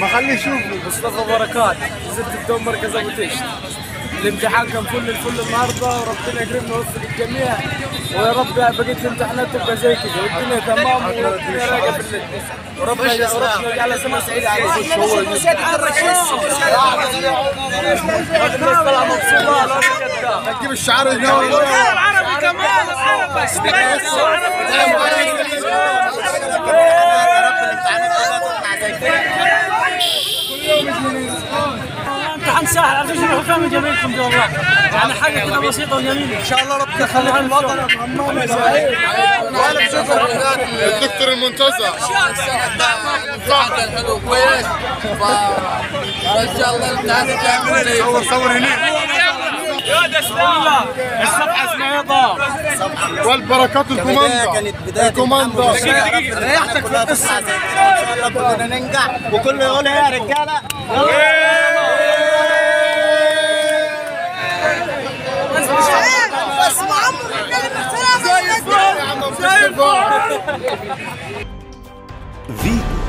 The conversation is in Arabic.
ما خليه يشوفه مصطفى بركات نزلت بدون مركز ابو تشت الامتحان كان فل الفل النهارده وربنا يكرمنا ويوفق الجميع ويا رب بقيه الامتحانات تبقى زي كذا والدنيا تمام والدنيا رايقه في الليل وربنا وربنا يجعلها سنه سعيده عليك الناس طالعه مبسوطه لا كذاب تجيب الشعار هنا عربي كمان امتحان على فكره هو كامل جميلكم دي والله يعني حاجة كده بسيطة وجميلة. إن شاء الله ربنا يخليها الوطن الدكتور المنتزه كان حلو كويس فان شاء الله الامتحان زي صور صور هنا الصفحه اسمها والبركات الكوماندا. كانت بدايه الكوماندا. ريحتك في القصة. إن شاء الله كلنا ننجح. وكله يقول يا رجالة. Vigo